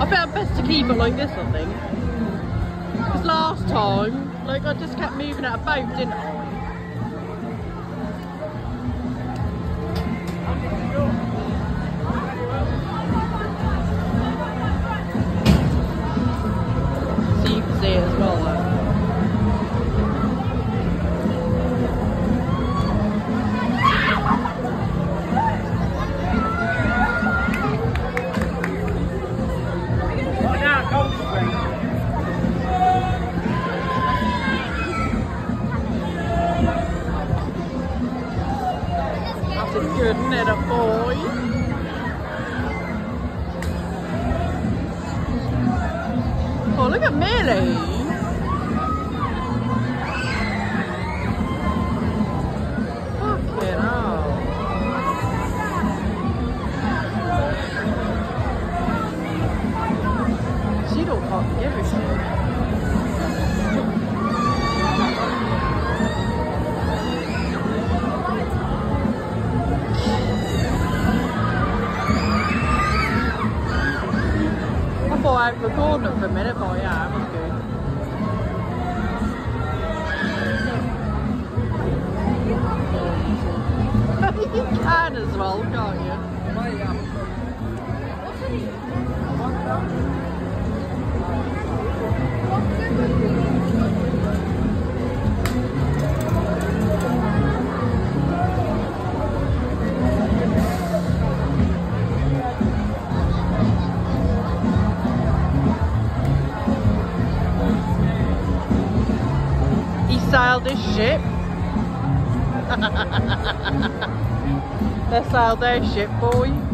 I think best to keep it like this, I think. Because last time, like I just kept moving out of boat, didn't I? That's a good little boy. Oh, look at Millie. I I was recording it for a minute, but yeah, it was good. you can as well, can't you? He sailed his ship. they sailed their ship, boy.